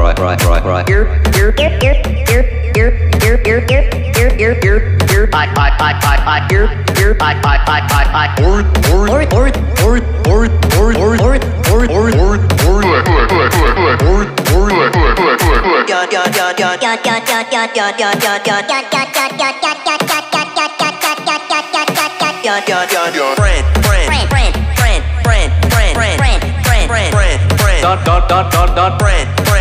right, right, right. Ear, ear, ear, ear, ear, ear, ear, ear, ear, ear, ear, ear, ear, I, I, I, I, I, ear, ear, I, I, I, I, I, or, or, or, or, or, or, or, or, or, or, or, or, or, friend friend friend friend friend friend friend friend friend friend friend Dot, dot, dot, dot, dot. friend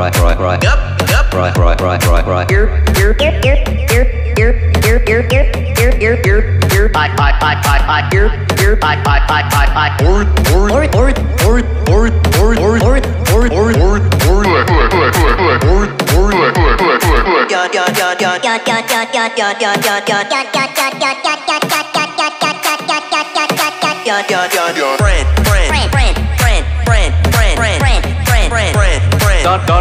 Right, right, right, right, right. yup yup Right, right, right, right, right. Ear. Hot, hot, hot, hot, hot. Ear, ear, hot, hot, hot, hot, hot. Or, or, or, or, or, or, or, or, or, or, or, or, or, or.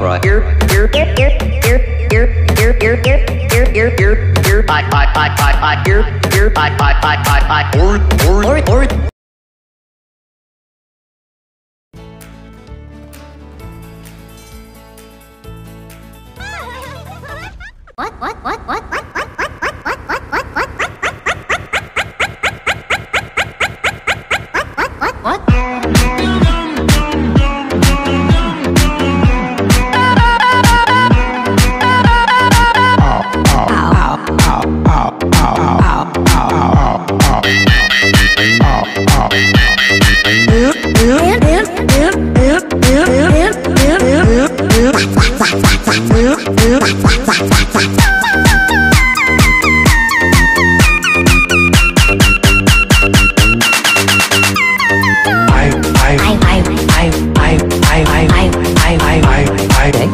right, right, right, right. Ear, ear, ear, ear, ear, ear, ear, ear, ear, ear, ear, ear, ear. Hot, hot, hot, hot, hot. Ear, ear, hot, hot, hot, hot, hot. Or, or, or, or. What? What? What? What? What? What? What? What?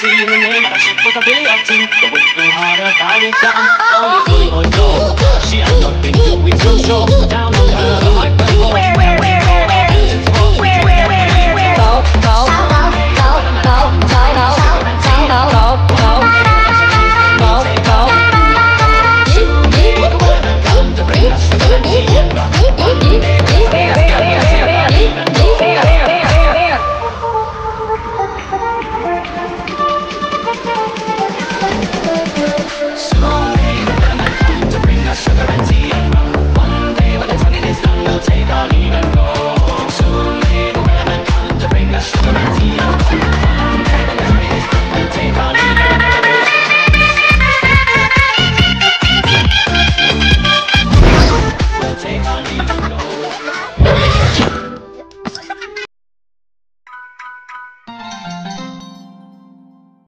feeling it, I should put a billy up to The whipping harder, body down, oh, oh, oh, oh. She had not been doing so,